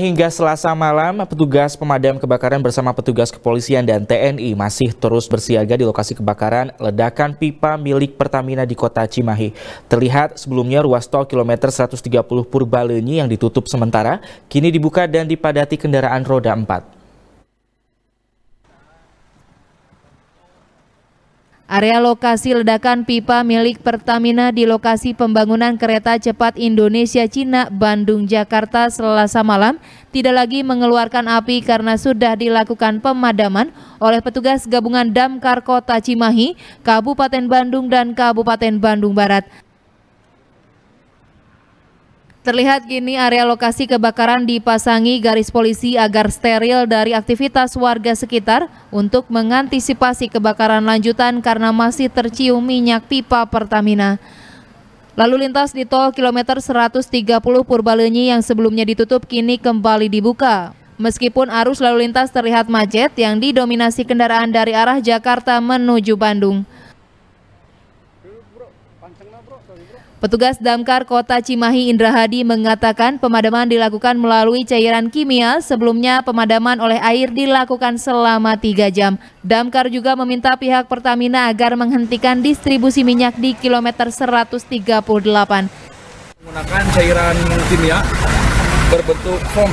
Hingga selasa malam, petugas pemadam kebakaran bersama petugas kepolisian dan TNI masih terus bersiaga di lokasi kebakaran ledakan pipa milik Pertamina di kota Cimahi. Terlihat sebelumnya ruas tol kilometer 130 Purbalenyi yang ditutup sementara, kini dibuka dan dipadati kendaraan roda 4. Area lokasi ledakan pipa milik Pertamina di lokasi pembangunan kereta cepat Indonesia Cina Bandung Jakarta Selasa malam tidak lagi mengeluarkan api karena sudah dilakukan pemadaman oleh petugas gabungan Damkar Kota Cimahi, Kabupaten Bandung dan Kabupaten Bandung Barat. Terlihat kini area lokasi kebakaran dipasangi garis polisi agar steril dari aktivitas warga sekitar untuk mengantisipasi kebakaran lanjutan karena masih tercium minyak pipa Pertamina. Lalu lintas di tol kilometer 130 Purbalenyi yang sebelumnya ditutup kini kembali dibuka. Meskipun arus lalu lintas terlihat macet yang didominasi kendaraan dari arah Jakarta menuju Bandung. Petugas Damkar Kota Cimahi Indra Hadi mengatakan pemadaman dilakukan melalui cairan kimia, sebelumnya pemadaman oleh air dilakukan selama tiga jam. Damkar juga meminta pihak Pertamina agar menghentikan distribusi minyak di kilometer 138. Menggunakan cairan kimia berbentuk foam.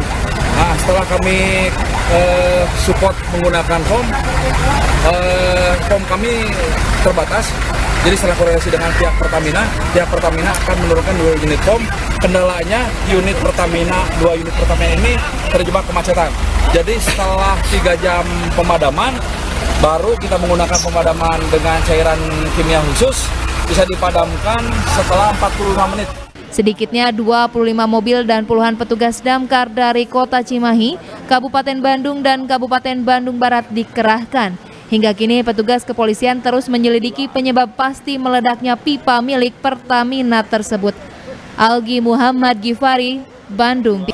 Nah, setelah kami uh, support menggunakan foam, uh, foam kami terbatas jadi setelah koordinasi dengan pihak Pertamina, pihak Pertamina akan menurunkan dua unit pom. Kendalanya unit Pertamina, dua unit Pertamina ini terjebak kemacetan. Jadi setelah tiga jam pemadaman, baru kita menggunakan pemadaman dengan cairan kimia khusus bisa dipadamkan setelah 45 menit. Sedikitnya 25 mobil dan puluhan petugas damkar dari kota Cimahi, Kabupaten Bandung dan Kabupaten Bandung Barat dikerahkan Hingga kini petugas kepolisian terus menyelidiki penyebab pasti meledaknya pipa milik Pertamina tersebut. Algi Muhammad Gifari, Bandung.